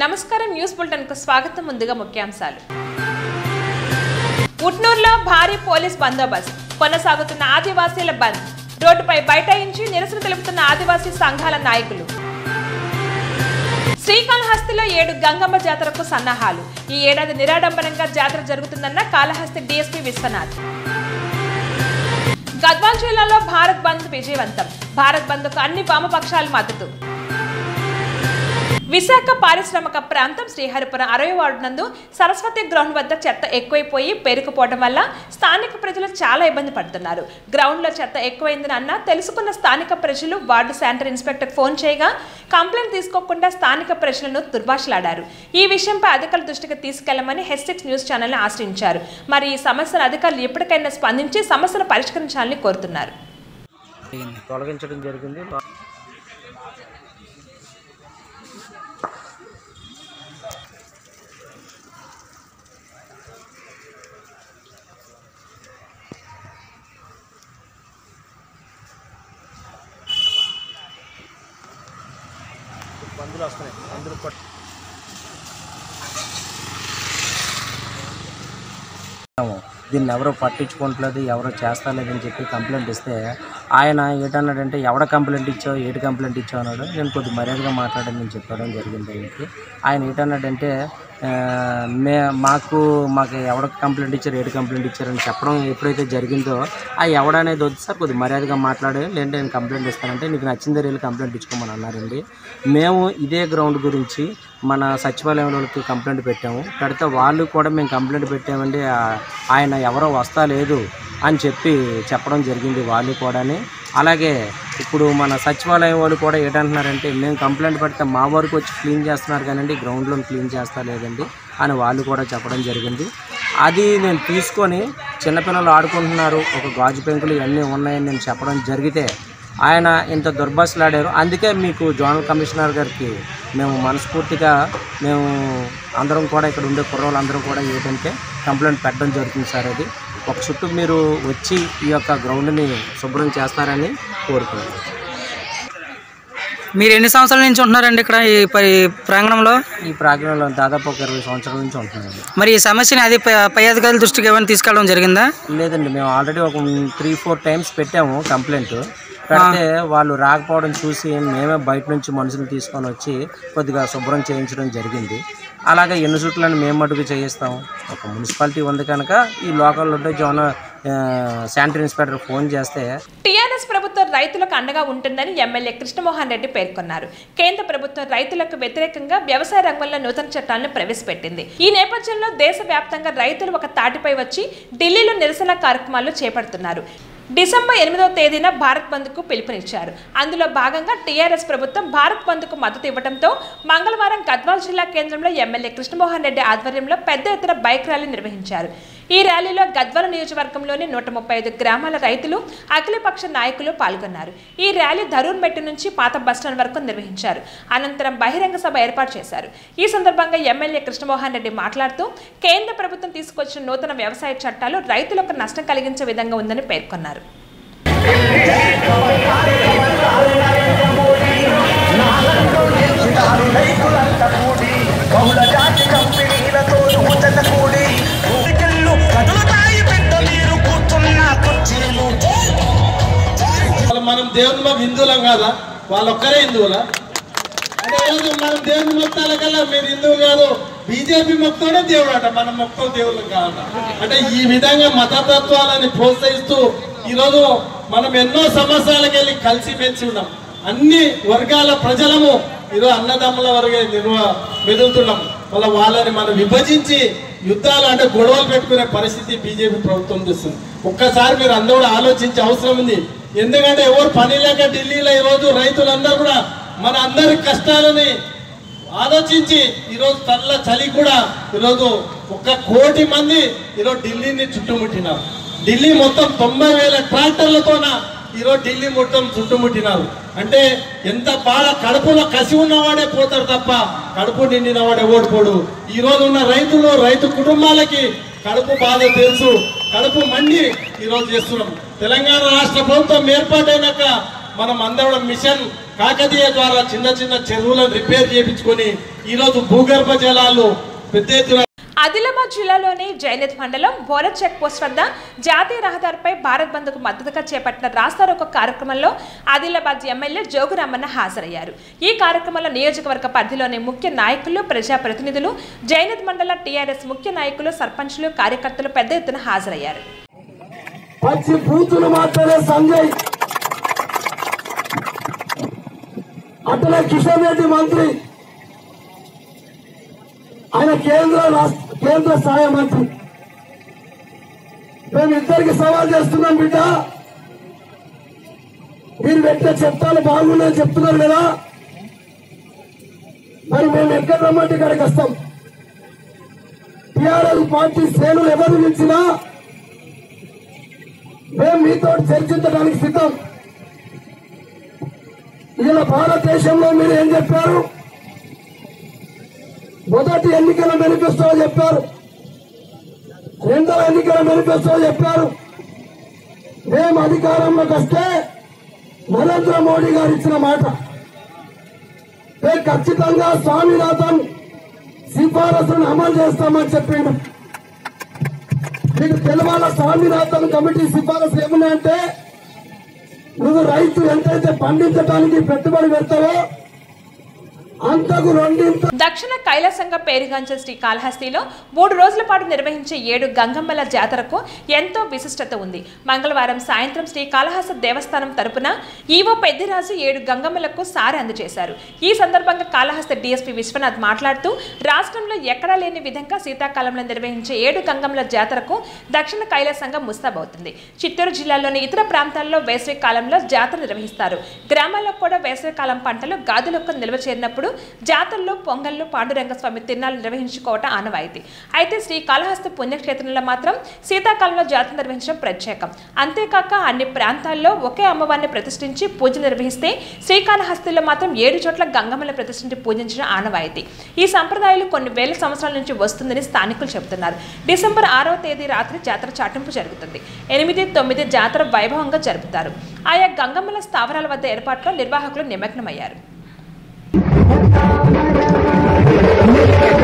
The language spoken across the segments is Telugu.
నమస్కారం న్యూస్ బులెటిన్కు స్వాగతం ముందుగా ముఖ్యాంశాలు. ఉట్నూరులో భారీ పోలీస్ బందోబస్తు. కొనసాగుతున్న ఆదివాసీల బంద్. రోడ్డుపై బైఠాయించి నిరసన తెలుపుతున్న ఆదివాసీ సంఘాల నాయకులు. శ్రీకాళహస్తిలో ఏడు గంగమ్మ జాతరకు సన్నాహాలు. ఈ ఏడాది నిరాడంబరంగా జాతర జరుగుతుందన్న కాళహస్తి డీఎస్పీ విశ్వనాథ్. గద్వాల్ జిల్లాలో భారత్ బంద్ విజయవంతం. భారత్ బంద్కు అన్ని వామపక్షాలు మద్దతు. విశాఖ పారిశ్రామిక ప్రాంతం శ్రీహరిపురం అరవై వార్డు నందు సరస్వతి గ్రౌండ్ వద్ద చెత్త ఎక్కువైపోయి పేరుకుపోవడం వల్ల స్థానిక ప్రజలు చాలా ఇబ్బంది పడుతున్నారు. గ్రౌండ్లో చెత్త ఎక్కువైందని అన్న తెలుసుకున్న స్థానిక ప్రజలు వార్డు శానిటరీ ఇన్స్పెక్టర్ ఫోన్ చేయగా కంప్లైంట్ తీసుకోకుండా స్థానిక ప్రజలను దుర్భాషలాడారు. ఈ విషయంపై అధికారుల దృష్టికి తీసుకెళ్ళమని హెచ్సిక్స్ న్యూస్ ఛానల్ని ఆశ్రయించారు. మరి ఈ సమస్యను అధికారులు ఎప్పటికైనా స్పందించి సమస్యను పరిష్కరించాలని కోరుతున్నారు. తొలగించడం జరిగింది. మందులు వస్తున్నాయి. మందులు దీన్ని ఎవరో పట్టించుకోవట్లేదు ఎవరు చేస్తలేదని చెప్పి కంప్లైంట్ ఇస్తే ఆయన ఏటన్నాడంటే ఎవడ కంప్లైంట్ ఇచ్చావు ఏటి కంప్లైంట్ ఇచ్చావు అన్నాడు. నేను కొద్ది మర్యాదగా మాట్లాడని నేను చెప్పడం జరిగింది ఆయనకి. ఆయన ఏటన్నాడంటే మే మాకు మాకు ఎవడ కంప్లైంట్ ఇచ్చారు ఏడు కంప్లైంట్ ఇచ్చారని చెప్పడం ఎప్పుడైతే జరిగిందో ఆ ఎవడనేది వద్దు సార్ కొద్దిగా మర్యాదగా మాట్లాడే లేదంటే నేను కంప్లైంట్ ఇస్తానంటే నీకు నచ్చిందే వెళ్ళి కంప్లైంట్ ఇచ్చుకోమని అన్నారండి. మేము ఇదే గ్రౌండ్ గురించి మన సచివాలయం వాళ్ళకి కంప్లైంట్ పెట్టాము. పెడితే వాళ్ళు కూడా మేము కంప్లైంట్ పెట్టామండి ఆయన ఎవరో వస్తా లేదు అని చెప్పి చెప్పడం జరిగింది వాళ్ళు కూడాని. అలాగే ఇప్పుడు మన సచివాలయం వాళ్ళు కూడా ఏంటంటున్నారంటే మేము కంప్లైంట్ పెడితే మా వరకు వచ్చి క్లీన్ చేస్తున్నారు కానండి గ్రౌండ్లో క్లీన్ చేస్తా లేదండి అని వాళ్ళు కూడా చెప్పడం జరిగింది. అది నేను తీసుకొని చిన్నపిల్లలు ఆడుకుంటున్నారు ఒక గాజు పెంకులు ఇవన్నీ ఉన్నాయని నేను చెప్పడం జరిగితే ఆయన ఇంత దుర్భాషలాడారు. అందుకే మీకు జోనల్ కమిషనర్ గారికి మేము మనస్ఫూర్తిగా మేము అందరం కూడా ఇక్కడ ఉండే కుర్రోళ్ళు అందరం కూడా ఏంటంటే కంప్లైంట్ పెట్టడం జరుగుతుంది సార్ అది. ఒక చుట్టూ మీరు వచ్చి ఈ యొక్క గ్రౌండ్ని శుభ్రం చేస్తారని కోరుకుంటున్నాను. మీరు ఎన్ని సంవత్సరాల నుంచి ఉంటున్నారండి ఇక్కడ ఈ ప్రాంగణంలో? ఈ ప్రాంగణంలో దాదాపు ఒక ఇరవై సంవత్సరాల నుంచి ఉంటున్నానండి. మరి ఈ సమస్యని అది పై పై అధికారుల దృష్టికి ఏమైనా తీసుకెళ్ళడం జరిగిందా? లేదండి మేము ఆల్రెడీ ఒక త్రీ ఫోర్ టైమ్స్ పెట్టాము కంప్లైంట్. పెడితే వాళ్ళు రాకపోవడం చూసి మేమే బయట నుంచి మనుషులు తీసుకొని వచ్చి కొద్దిగా శుభ్రం చేయించడం జరిగింది. అలాగే ఎన్ని చుట్లని మేము మటుకు చేయిస్తాం. ఒక మున్సిపాలిటీ ఉంది కనుక ఈ లోకల్ ఉంటే జోన శానిటరీ ఇన్స్పెక్టర్ ఫోన్ చేస్తే టీఆర్ఎస్ ప్రభుత్వం రైతులకు అండగా ఉంటుందని ఎమ్మెల్యే కృష్ణమోహన్ రెడ్డి పేర్కొన్నారు. కేంద్ర ప్రభుత్వం రైతులకు వ్యతిరేకంగా వ్యవసాయ రంగంలో నూతన చట్టాలను ప్రవేశపెట్టింది. ఈ నేపథ్యంలో దేశవ్యాప్తంగా రైతులు ఒక తాటిపై వచ్చి ఢిల్లీలో నిరసన కార్యక్రమాలు చేపడుతున్నారు. డిసెంబర్ ఎనిమిదవ తేదీన భారత్ బంద్కు పిలుపునిచ్చారు. అందులో భాగంగా టీఆర్ఎస్ ప్రభుత్వం భారత్ బంద్కు మద్దతు ఇవ్వడంతో మంగళవారం గద్వాల్ జిల్లా కేంద్రంలో ఎమ్మెల్యే కృష్ణమోహన్ రెడ్డి ఆధ్వర్యంలో పెద్ద ఎత్తున బైక్ ర్యాలీ నిర్వహించారు. ఈ ర్యాలీలో గద్వాల నియోజకవర్గంలోని నూట ముప్పై ఐదు గ్రామాల రైతులు అఖిలపక్ష నాయకులు పాల్గొన్నారు. ఈ ర్యాలీ ధరూర్ మెట్టు నుంచి పాత బస్టాండ్ వరకు నిర్వహించారు. అనంతరం బహిరంగ సభ ఏర్పాటు చేశారు. ఈ సందర్భంగా ఎమ్మెల్యే కృష్ణమోహన్ రెడ్డి మాట్లాడుతూ కేంద్ర ప్రభుత్వం తీసుకొచ్చిన నూతన వ్యవసాయ చట్టాలు రైతులకు నష్టం కలిగించే విధంగా ఉందని పేర్కొన్నారు. దేవుని మాకు హిందువులం కాదా? వాళ్ళు ఒక్కరే హిందువులా? అంటే ఈరోజు మనం దేవుని మొత్తాల కల్లా మీరు హిందువులు కాదు. బీజేపీ మొక్తోనే దేవుడు అట మనం మొత్తం దేవుళ్ళు కాదట. అంటే ఈ విధంగా మతతత్వాలని ప్రోత్సహిస్తూ ఈరోజు మనం ఎన్నో సంవత్సరాలకు వెళ్ళి కలిసి మెలిసి ఉన్నాం. అన్ని వర్గాల ప్రజలము ఈరోజు అన్నదమ్ముల వరకే నిర్వ మెదులుతున్నాం. వాళ్ళ వాళ్ళని మనం విభజించి యుద్ధాలు అంటే గొడవలు పెట్టుకునే పరిస్థితి బీజేపీ ప్రభుత్వం చేస్తుంది ఒక్కసారి మీరు అందరూ కూడా ఆలోచించే అవసరం ఉంది. ఎందుకంటే ఎవరు పని లేక ఢిల్లీలో ఈరోజు రైతులందరూ కూడా మన అందరి కష్టాలని ఆలోచించి ఈరోజు తల్ల చలి కూడా ఈరోజు ఒక కోటి మంది ఈరోజు ఢిల్లీని చుట్టుముట్టినారు. ఢిల్లీ మొత్తం తొంభై వేల ట్రాక్టర్లతోన ఈరోజు ఢిల్లీ మొత్తం చుట్టుముట్టినారు. అంటే ఎంత బాగా కడుపులో కసి ఉన్నవాడే పోతారు తప్ప కడుపు నిండిన వాడే ఓడిపోడు. ఈరోజు ఉన్న రైతులు రైతు కుటుంబాలకి కడుపు బాధ తెలుసు. కడుపు మండి ఈరోజు చేస్తున్నాం. తెలంగాణ రాష్ట్ర ప్రభుత్వం ఏర్పాటైనాక మనం అందరం మిషన్ కాకతీయ ద్వారా చిన్న చిన్న చెరువులను రిపేర్ చేయించుకొని ఈరోజు భూగర్భ జలాలు పెద్ద ఎత్తున ఆదిలాబాద్ జిల్లాలోని జైనత్ మండలం బోరత్ చెక్ పోస్ట్ వద్ద జాతీయ రహదారిపై భారత్ బంద్కు మద్దతుగా చేపట్టిన రాస్తారోక కార్యక్రమంలో ఆదిలాబాద్ ఎమ్మెల్యే జోగురామన్న హాజరయ్యారు. ఈ కార్యక్రమంలో నియోజకవర్గ పరిధిలోని ముఖ్య నాయకులు ప్రజాప్రతినిధులు జైనత్ మండల టీఆర్ఎస్ ముఖ్య నాయకులు సర్పంచులు కార్యకర్తలు పెద్ద ఎత్తున హాజరయ్యారు. అట్లనే కిషన్ రెడ్డి మంత్రి. ఆయన కేంద్ర రాష్ట్ర కేంద్ర సహాయ మంత్రి. మేము ఇద్దరికి సవాల్ చేస్తున్నాం బిడ్డ. మీరు పెట్టిన చెప్తాలు బాగున్నాయని చెప్తున్నారు కదా. మరి మేము ఎక్కడ రమ్మంటే ఇక్కడికి వస్తాం. టిఆర్ఎస్ పార్టీ శ్రేణులు ఎవరు నిలిచినా మేము మీతో చర్చించడానికి సిద్ధం. ఇలా భారతదేశంలో మీరు ఏం చెప్పారు? మొదటి ఎన్నికల మేనిఫెస్టో చెప్పారు. రెండవ ఎన్నికల మేనిఫెస్టో చెప్పారు. మేము అధికారంలోకి వస్తే నరేంద్ర మోడీ గారు ఇచ్చిన మాట. మేము ఖచ్చితంగా స్వామినాథన్ సిఫారసులను అమలు చేస్తామని చెప్పిండు. మీకు తెలవాల స్వామినాథన్ కమిటీ సిఫారసు ఏమున్నాయంటే నువ్వు రైతు ఎంతైతే పండించడానికి పెట్టుబడి పెడతావో అంతకు రెండింత దక్షిణ కైలాసంగా పేరుగాంచే శ్రీ కాళహస్తిలో మూడు రోజుల పాటు నిర్వహించే ఏడు గంగమ్మల జాతరకు ఎంతో విశిష్టత ఉంది. మంగళవారం సాయంత్రం శ్రీ కాళహస్తి దేవస్థానం తరపున ఈవో పెద్దిరాజు ఏడు గంగమ్మలకు సారి అందజేశారు. ఈ సందర్భంగా కాళహస్తి డీఎస్పీ విశ్వనాథ్ మాట్లాడుతూ రాష్ట్రంలో ఎక్కడా లేని విధంగా శీతాకాలంలో నిర్వహించే ఏడు గంగమ్మల జాతరకు దక్షిణ కైలాసంగా ముస్తాబవుతుంది. చిత్తూరు జిల్లాలోని ఇతర ప్రాంతాల్లో వేసవి కాలంలో జాతర నిర్వహిస్తారు. గ్రామాల్లో కూడా వేసవి కాలం పంటలు గాదులకు నిల్వ చేరినప్పుడు జాతరలో పొంగల్ పాండురంగ స్వామి తిరునాళ్ళు నిర్వహించుకోవటం ఆనవాయితీ. అయితే శ్రీ కాళహస్తి పుణ్యక్షేత్రంలో మాత్రం శీతాకాలంలో జాతర నిర్వహించడం ప్రత్యేకం. అంతేకాక అన్ని ప్రాంతాల్లో ఒకే అమ్మవారిని ప్రతిష్ఠించి పూజలు నిర్వహిస్తే శ్రీకాళహస్తిలో మాత్రం ఏడు చోట్ల గంగమ్మల ప్రతిష్ఠించి పూజించడం ఆనవాయితీ. ఈ సంప్రదాయాలు కొన్ని వేల సంవత్సరాల నుంచి వస్తుందని స్థానికులు చెబుతున్నారు. డిసెంబర్ ఆరవ తేదీ రాత్రి జాతర చాటింపు జరుగుతుంది. ఎనిమిది తొమ్మిది జాతర వైభవంగా జరుపుతారు. ఆయా గంగమ్మల స్థావరాల వద్ద ఏర్పాట్లో నిర్వాహకులు నిమగ్నమయ్యారు. Thank you.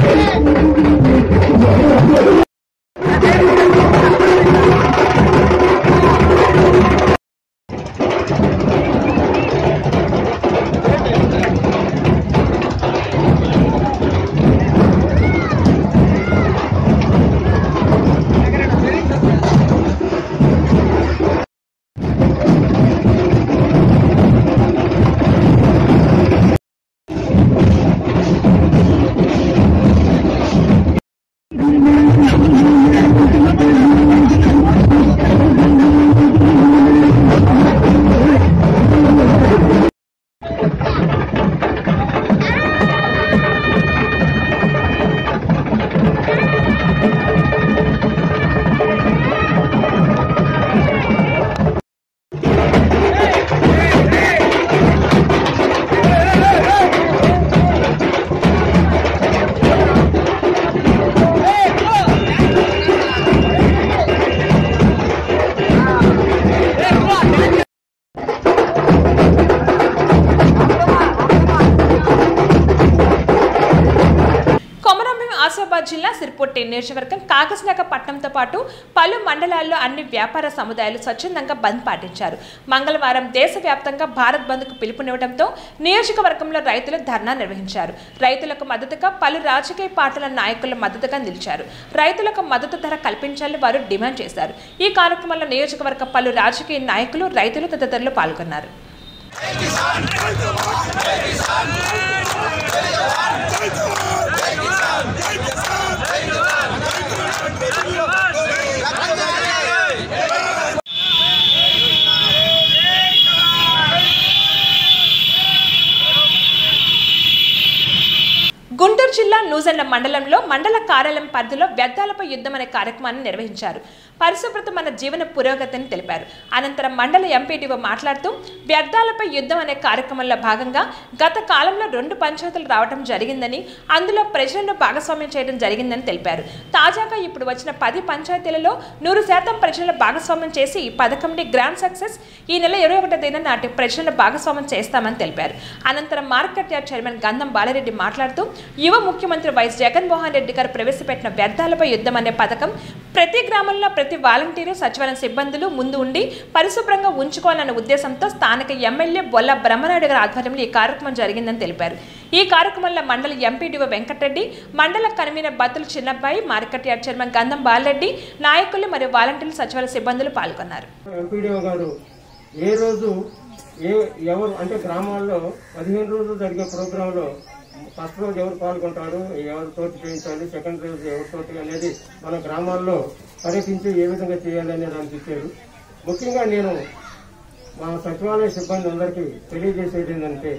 జిల్లా సిర్పొట్టి నియోజకవర్గం కాకసనగ పట్టణంతో పాటు పలు మండలాల్లో అన్ని వ్యాపార సముదాయాలు స్వచ్ఛందంగా బంద్ పాటించారు. మంగళవారం దేశవ్యాప్తంగా భారత్ బంద్కు పిలుపునివ్వడంతో నియోజకవర్గంలో రైతులు ధర్నా నిర్వహించారు. రైతులకు మద్దతుగా పలు రాజకీయ పార్టీల నాయకుల మద్దతుగా నిలిచారు. రైతులకు మద్దతు ధర కల్పించాలని వారు డిమాండ్ చేశారు. ఈ కార్యక్రమంలో నియోజకవర్గ పలు రాజకీయ నాయకులు రైతులు తదితరులు పాల్గొన్నారు. గుంటూరు జిల్లా నూజెండ్ల మండలంలో మండల కార్యాలయం పరిధిలో వ్యర్థాలపై యుద్ధం అనే కార్యక్రమాన్ని నిర్వహించారు. పరిశుభ్రత మన జీవన పురోగతిని తెలిపారు. అనంతరం మండల ఎంపీడీఓ మాట్లాడుతూ వ్యర్థాలపై యుద్ధం అనే కార్యక్రమంలో భాగంగా గత కాలంలో రెండు పంచాయతీలు రావడం జరిగిందని అందులో ప్రజలను భాగస్వామ్యం చేయడం జరిగిందని తెలిపారు. తాజాగా ఇప్పుడు వచ్చిన పది పంచాయతీలలో నూరు శాతం ప్రజలను భాగస్వామ్యం చేసి ఈ పథకంని గ్రాండ్ సక్సెస్ ఈ నెల ఇరవై ఒకటో తేదీన నాటి ప్రజలను భాగస్వామ్యం చేస్తామని తెలిపారు. అనంతరం market yard chairman Gandham Bala Reddy మాట్లాడుతూ యువ ముఖ్యమంత్రి వైఎస్ జగన్మోహన్ రెడ్డి గారు ప్రవేశపెట్టిన వ్యర్థాలపై యుద్ధం అనే పథకం ప్రతి గ్రామంలో ప్రతి వాలంటీరు సచివాలయం సిబ్బందులు ముందు ఉండి పరిశుభ్రంగా ఉంచుకోవాలన్న ఉద్దేశంతో స్థానిక ఎమ్మెల్యే బొల్ల బ్రహ్మనాయుడు గారి ఆధ్వర్యంలో ఈ కార్యక్రమం జరిగిందని తెలిపారు. ఈ కార్యక్రమంలో మండల ఎంపీడీఓ వెంకటరెడ్డి మండల convener Battula Chinnabbayi market yard chairman Gandham Balareddy నాయకులు మరియు వాలంటీర్లు సచివాలయ సిబ్బందులు పాల్గొన్నారు. ఎంపీడీఓ గారు ఏ రోజు ఏ ఎవరు అంటే గ్రామాల్లో పదిహేను రోజులు జరిగే ప్రోగ్రాంలో ఫస్ట్ రోజు ఎవరు పాల్గొంటారు ఎవరితోటి చేయించాలి సెకండ్ రోజు ఎవరితోటి అనేది మన గ్రామాల్లో పర్యటించి ఏ విధంగా చేయాలి అనే దానికి ఇచ్చారు ముఖ్యంగా నేను మా సచివాలయ సిబ్బంది అందరికీ తెలియజేసేది ఏంటంటే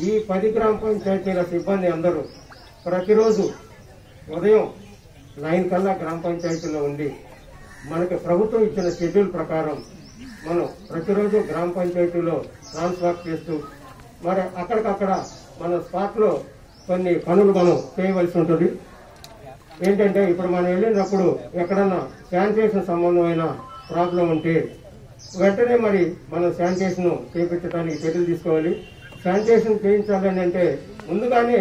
ఈ పది గ్రామ పంచాయతీల సిబ్బంది అందరూ ప్రతిరోజు ఉదయం నైన్ కల్లా గ్రామ పంచాయతీలో ఉండి మనకి ప్రభుత్వం ఇచ్చిన షెడ్యూల్ ప్రకారం మనం ప్రతిరోజు గ్రామ పంచాయతీలో ట్రాన్స్ఫర్ చేస్తూ మరి అక్కడికక్కడ మన స్పాట్లో కొన్ని పనులు మనం చేయవలసి ఉంటుంది. ఏంటంటే ఇప్పుడు మనం వెళ్ళినప్పుడు ఎక్కడన్నా శానిటేషన్ సంబంధమైన ప్రాబ్లం ఉంటే వెంటనే మరి మనం శానిటేషన్ చేయించడానికి చర్యలు తీసుకోవాలి. శానిటేషన్ చేయించాలని అంటే ముందుగానే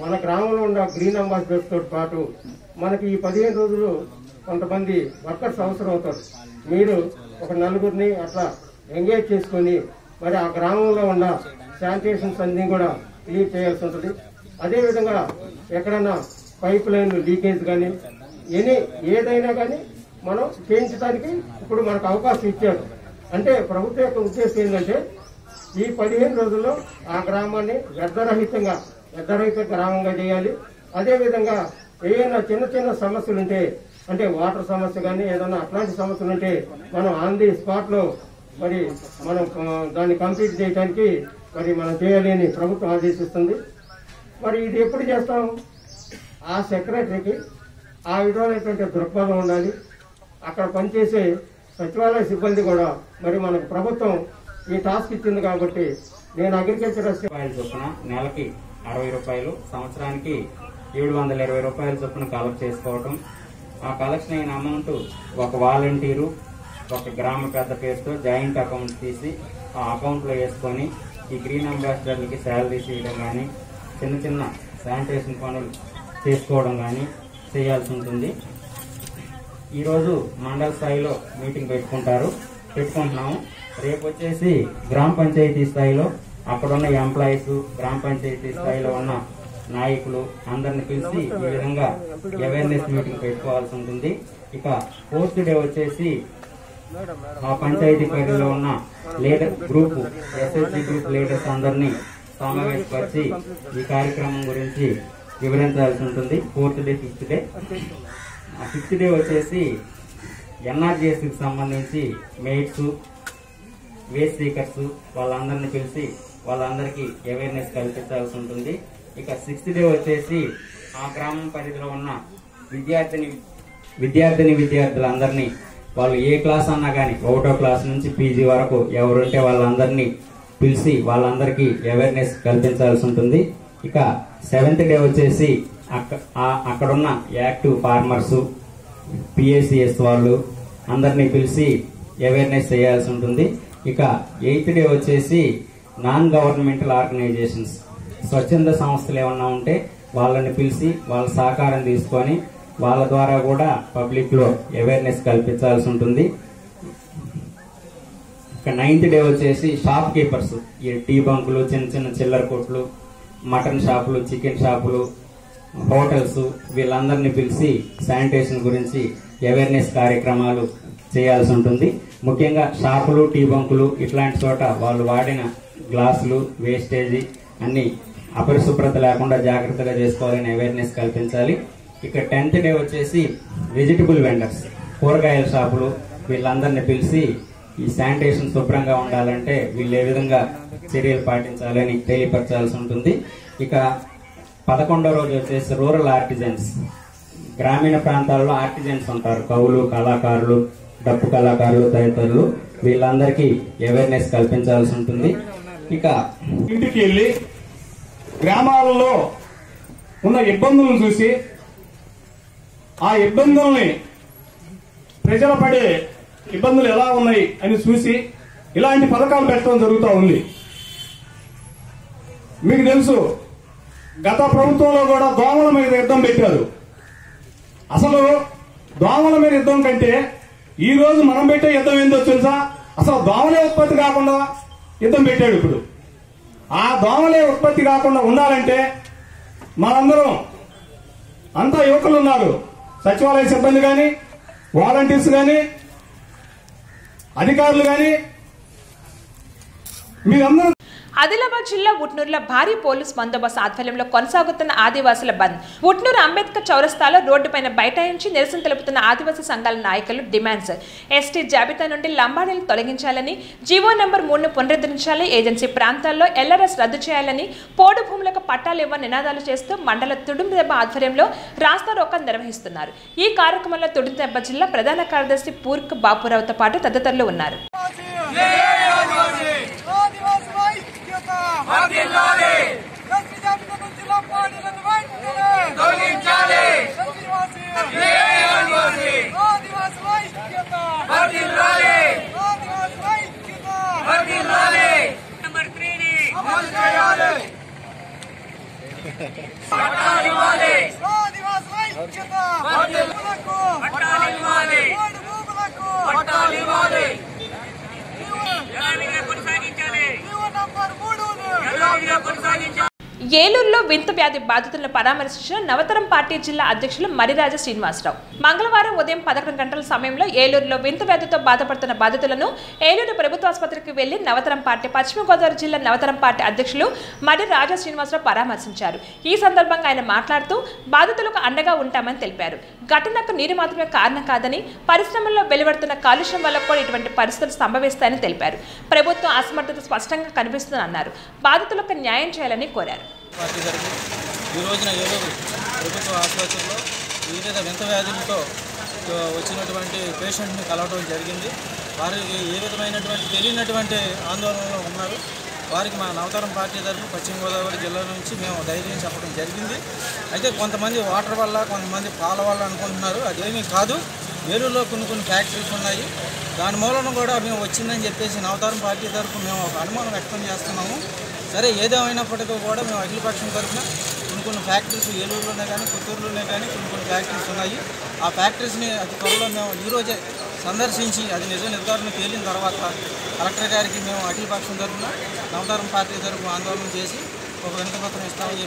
మన గ్రామంలో ఉన్న గ్రీన్ అంబాసిడర్స్ తోటి పాటు మనకి ఈ పదిహేను రోజులు కొంతమంది వర్కర్స్ అవసరం అవుతారు మీరు ఒక నలుగురిని అట్లా ఎంగేజ్ చేసుకొని మరి ఆ గ్రామంలో ఉన్న శానిటేషన్స్ సంధి కూడా క్లియర్ చేయాల్సి ఉంటుంది. అదేవిధంగా ఎక్కడన్నా పైప్ లైన్ లీకేజ్ కానీ ఎనీ ఏదైనా కానీ మనం చేయించడానికి ఇప్పుడు మనకు అవకాశం ఇచ్చారు. అంటే ప్రభుత్వం యొక్క ఉద్దేశం ఏంటంటే ఈ పదిహేను రోజుల్లో ఆ గ్రామాన్ని వ్యర్థరహితంగా వ్యర్థరహిత గ్రామంగా చేయాలి. అదేవిధంగా ఏదైనా చిన్న చిన్న సమస్యలు ఉంటే అంటే వాటర్ సమస్య కానీ ఏదైనా అట్లాంటి సమస్యలు ఉంటే మనం ఆన్ ది స్పాట్లో మరి మనం దాన్ని కంప్లీట్ చేయడానికి మరి మనం చేయాలి అని ప్రభుత్వం ఆదేశిస్తుంది. మరి ఇది ఎప్పుడు చేస్తాం? ఆ సెక్రటరీకి ఆ విధమైనటువంటి దృక్పథం ఉండాలి. అక్కడ పనిచేసే సచివాలయ సిబ్బంది కూడా మరి మనకు ప్రభుత్వం ఈ టాస్క్ ఇచ్చింది కాబట్టి నేను అగ్రికల్చర్ రూపాయలు చొప్పున నెలకి అరవై రూపాయలు సంవత్సరానికి ఏడు వందల ఇరవై రూపాయల చొప్పున కలెక్ట్ చేసుకోవటం. ఆ కలెక్షన్ అయిన అమౌంట్ ఒక వాలంటీరు ఒక గ్రామ పెద్ద పేరుతో జాయింట్ అకౌంట్ తీసి ఆ అకౌంట్లో వేసుకొని ఈ గ్రీన్ అంబాసిడర్లకి శాలరీస్ ఇవ్వడం కానీ చిన్న చిన్న శానిటేషన్ పనులు చేసుకోవడం కానీ చేయాల్సి ఉంటుంది. ఈరోజు మండల స్థాయిలో మీటింగ్ పెట్టుకుంటారు. పెట్టుకుంటున్నాము. రేపు వచ్చేసి గ్రామ పంచాయతీ స్థాయిలో అక్కడున్న ఎంప్లాయీస్ గ్రామ పంచాయతీ స్థాయిలో ఉన్న నాయకులు అందరిని పిలిచి ఈ విధంగా అవేర్నెస్ మీటింగ్ పెట్టుకోవాల్సి ఉంటుంది. ఇక పోస్ట్ డే వచ్చేసి ఆ పంచాయతీ పరిధిలో ఉన్న leader group SSG group leaders అందరినీ సమావేశపరిచి ఈ కార్యక్రమం గురించి వివరించాల్సి ఉంటుంది. Fourth day fifth day. ఆ ఫిఫ్త్ డే వచ్చేసి ఎన్ఆర్జిఎస్కి సంబంధించి మెయిట్స్ వేస్ట్ సీకర్స్ వాళ్ళందరిని పిలిచి వాళ్ళందరికీ అవేర్నెస్ కల్పించాల్సి ఉంటుంది. ఇక సిక్స్త్ డే వచ్చేసి ఆ గ్రామం పరిధిలో ఉన్న విద్యార్థిని విద్యార్థిని విద్యార్థులందరినీ వాళ్ళు ఏ క్లాస్ అన్నా కానీ ఒకటో క్లాస్ నుంచి పీజీ వరకు ఎవరుంటే వాళ్ళందరినీ పిలిచి వాళ్ళందరికీ అవేర్నెస్ కల్పించాల్సి ఉంటుంది. ఇక సెవెంత్ డే వచ్చేసి అక్కడున్న యాక్టివ్ ఫార్మర్స్ పిఎస్సిఎస్ వాళ్ళు అందరినీ పిలిచి అవేర్నెస్ చేయాల్సి ఉంటుంది. ఇక ఎయిత్ డే వచ్చేసి నాన్ గవర్నమెంటల్ ఆర్గనైజేషన్స్ స్వచ్ఛంద సంస్థలు ఏమన్నా ఉంటే వాళ్ళని పిలిచి వాళ్ళ సహకారం తీసుకొని వాళ్ళ ద్వారా కూడా పబ్లిక్లో అవేర్నెస్ కల్పించాల్సి ఉంటుంది. ఇక నైన్త్ డే వచ్చేసి షాప్ కీపర్స్ ఈ టీ బంకులు చిన్న చిన్న చిల్లర కొట్లు మటన్ షాపులు చికెన్ షాపులు హోటల్స్ వీళ్ళందరినీ పిలిచి శానిటేషన్ గురించి అవేర్నెస్ కార్యక్రమాలు చేయాల్సి ఉంటుంది. ముఖ్యంగా షాపులు టీ బంకులు ఇట్లాంటి చోట వాళ్ళు వాడిన గ్లాసులు వేస్టేజీ అన్ని అపరిశుభ్రత లేకుండా జాగ్రత్తగా చేసుకోవాలని అవేర్నెస్ కల్పించాలి. ఇక టెన్త్ డే వచ్చేసి వెజిటబుల్ వెండర్స్ కూరగాయల షాపులు వీళ్ళందరినీ పిలిచి ఈ శానిటేషన్ శుభ్రంగా ఉండాలంటే వీళ్ళు ఏ విధంగా చర్యలు పాటించాలని తెలియపరచాల్సి ఉంటుంది. ఇక పదకొండో రోజు వచ్చేసి రూరల్ ఆర్టిజన్స్. గ్రామీణ ప్రాంతాల్లో ఆర్టిజన్స్ ఉంటారు. కవులు కళాకారులు డప్పు కళాకారులు తదితరులు. వీళ్ళందరికీ అవేర్నెస్ కల్పించాల్సి ఉంటుంది. ఇక ఇంటికి వెళ్ళి గ్రామాలలో ఉన్న ఇబ్బందులను చూసి ఆ ఇబ్బందుల్ని ప్రజల పడే ఇబ్బందులు ఎలా ఉన్నాయి అని చూసి ఇలాంటి పథకాలు పెట్టడం జరుగుతూ ఉంది. మీకు తెలుసు గత ప్రభుత్వంలో కూడా దోమల మీద యుద్ధం పెట్టారు. అసలు దోమల మీద యుద్ధం కంటే ఈ రోజు మనం పెట్టే యుద్ధం ఏందో తెలుసా? అసలు దోమలే ఉత్పత్తి కాకుండా యుద్ధం పెట్టాడు ఇప్పుడు. ఆ దోమలే ఉత్పత్తి కాకుండా ఉండాలంటే మనందరం అంతా యువకులు ఉన్నారు. సచివాలయ సిబ్బంది కానీ వాలంటీర్స్ కానీ అధికారులు కానీ మీరందరూ ఆదిలాబాద్ జిల్లా ఉట్నూరులో భారీ పోలీస్ బందోబస్తు ఆధ్వర్యంలో కొనసాగుతున్న ఆదివాసుల బంద్. ఉట్నూరు అంబేద్కర్ చౌరస్తాలో రోడ్డుపైన బైఠాయించి నిరసన తెలుపుతున్న ఆదివాసీ సంఘాల నాయకులు డిమాండ్స్. ఎస్టీ జాబితా నుండి లంబాడీలు తొలగించాలని జీవో నెంబర్ మూడును పునరుద్ధరించాలి ఏజెన్సీ ప్రాంతాల్లో ఎల్ఆర్ఎస్ రద్దు చేయాలని పోడు భూములకు పట్టాలు ఇవ్వ నినాదాలు చేస్తూ మండల తుడుందెబ్బ ఆధ్వర్యంలో రాస్తా నిర్వహిస్తున్నారు. ఈ కార్యక్రమంలో తుడుందెబ్బ జిల్లా ప్రధాన కార్యదర్శి పూర్క్ బాపురావుతో పాటు తదితరులు ఉన్నారు. వర్ధిల్లాలి తొలగించాలి ఆదివాసి. వర్ధిల్లాలి వర్ధిల్లాలి నెంబర్ త్రీని. అమలు చేయాలి పట్టాలు ఇవ్వాలి ఆదివాసుల ఐక్యత పట్టాలు ఇవ్వాలి పట్టాలు ఇవ్వాలి ఏలూరులో వింత వ్యాధి బాధితులను పరామర్శించిన నవతరం పార్టీ జిల్లా అధ్యక్షులు మరిరాజ శ్రీనివాసరావు. మంగళవారం ఉదయం పదకొండు గంటల సమయంలో ఏలూరులో వింత వ్యాధితో బాధపడుతున్న బాధితులను ఏలూరు ప్రభుత్వ ఆసుపత్రికి వెళ్ళి నవతరం పార్టీ పశ్చిమ గోదావరి జిల్లా నవతరం పార్టీ అధ్యక్షులు మరి రాజా శ్రీనివాసరావు పరామర్శించారు. ఈ సందర్భంగా ఆయన మాట్లాడుతూ బాధితులకు అండగా ఉంటామని తెలిపారు. ఘటనకు నీరు మాత్రమే కారణం కాదని పరిశ్రమల్లో వెలువడుతున్న కాలుష్యం వల్ల కూడా ఇటువంటి పరిస్థితులు సంభవిస్తాయని తెలిపారు. ప్రభుత్వం అసమర్థత స్పష్టంగా కనిపిస్తుందన్నారు. బాధితులకు న్యాయం చేయాలని కోరారు. పార్టీ తరఫు ఈ రోజున ఏలూరు ప్రభుత్వ ఆసుపత్రిలో వివిధ వింత వ్యాధులతో వచ్చినటువంటి పేషెంట్ని కలవడం జరిగింది. వారికి ఏ విధమైనటువంటి తెలియనటువంటి ఆందోళనలో ఉన్నారు. వారికి మా నవతరం పార్టీ తరఫు పశ్చిమ గోదావరి జిల్లా నుంచి మేము ధైర్యం చెప్పడం జరిగింది. అయితే కొంతమంది వాటర్ వల్ల కొంతమంది పాల వల్ల అనుకుంటున్నారు. అదేమీ కాదు. ఏలూరులో కొన్ని కొన్ని ఫ్యాక్టరీస్ ఉన్నాయి. దాని మూలన కూడా మేము వచ్చిందని చెప్పేసి నవతారం పార్టీ తరఫు మేము ఒక అనుమానం వ్యక్తం చేస్తున్నాము. సరే ఏదేమైనప్పటికీ కూడా మేము అఖిలపక్షం తరఫున కొన్ని కొన్ని ఫ్యాక్టరీస్ ఏలూరులోనే కానీ పుత్తూరులోనే కానీ కొన్ని కొన్ని ఫ్యాక్టరీస్ ఉన్నాయి. ఆ ఫ్యాక్టరీస్ని అతి త్వరలో మేము ఈరోజే సందర్శించి అది నిజ నిర్ధారణ తేలిన తర్వాత కలెక్టర్ గారికి మేము అఖిలపక్షం తరఫున నవతారం పార్టీ తరఫున ఆందోళన చేసి పత్రం ఇస్తామని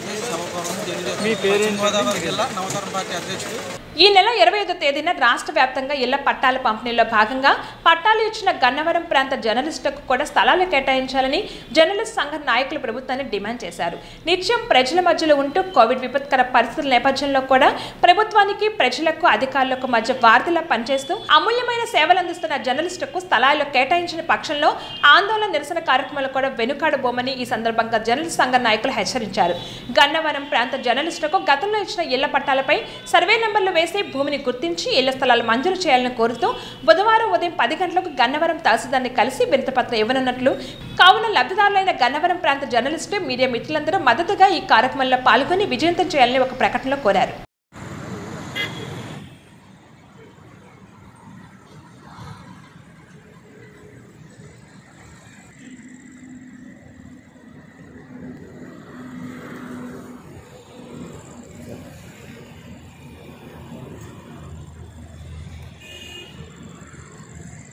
గోదావరి జిల్లా పార్టీ? అధ్యక్షుడు ఈ నెల ఇరవై ఐదో తేదీన రాష్ట్ర వ్యాప్తంగా ఇళ్ళ పట్టాల పంపిణీలో భాగంగా పట్టాలు ఇచ్చిన గన్నవరం ప్రాంత జర్నలిస్టులకు కూడా స్థలాలు కేటాయించాలని జర్నలిస్ట్ సంఘ నాయకులు ప్రభుత్వాన్ని డిమాండ్ చేశారు. నిత్యం ప్రజల మధ్యలో ఉంటూ కోవిడ్ విపత్కర పరిస్థితుల నేపథ్యంలో కూడా ప్రభుత్వానికి ప్రజలకు అధికారులకు మధ్య వార్తలా పనిచేస్తూ అమూల్యమైన సేవలు అందిస్తున్న జర్నలిస్టులకు స్థలాలు కేటాయించిన పక్షంలో ఆందోళన నిరసన కార్యక్రమాలు కూడా వెనుకాడబోమని ఈ సందర్భంగా జర్నలిస్ట్ సంఘ నాయకులు హెచ్చరించారు. గన్నవరం ప్రాంత జర్నలిస్టులకు గతంలో ఇచ్చిన ఇళ్ళ పట్టాలపై సర్వే నెంబర్లు వేసి భూమిని గుర్తించి ఇళ్ళ స్థలాలు మంజూరు చేయాలని కోరుతూ బుధవారం ఉదయం పది గంటలకు గన్నవరం తహసీల్దార్ని కలిసి వినతిపత్రం ఇవ్వనున్నట్లు కావున లబ్ధిదారులైన గన్నవరం ప్రాంత జర్నలిస్టు మీడియా మిత్రులందరూ మద్దతుగా ఈ కార్యక్రమంలో పాల్గొని విజయంతం చేయాలని ఒక ప్రకటనలో కోరారు.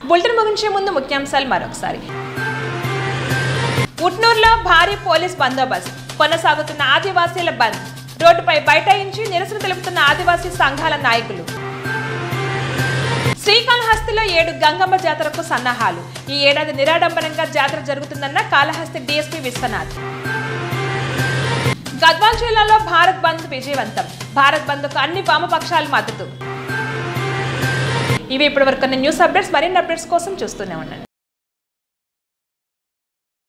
బులెటిన్ ముగించే ముందు ముఖ్యాంశాలు మరొకసారి. ఉట్నూరులో భారీ పోలీస్ బందోబస్తు. కొనసాగుతున్న ఆదివాసీల బంద్. రోడ్డుపై బైఠాయించి నిరసన తెలుపుతున్న ఆదివాసీ సంఘాల నాయకులు. శ్రీకాళహస్తిలో ఏడు గంగమ్మ జాతరకు సన్నాహాలు. ఈ ఏడాది నిరాడంబరంగా జాతర జరుగుతుందన్న కాళహస్తి డీఎస్పీ విశ్వనాథ్. గద్వాల్ జిల్లాలో భారత్ బంద్ విజయవంతం. భారత్ బంద్కు అన్ని వామపక్షాలు మద్దతు. ఇవి ఇప్పటివరకు న్యూస్ అప్డేట్స్ మరిన్ని అప్డేట్స్ కోసం చూస్తూనే ఉండండి.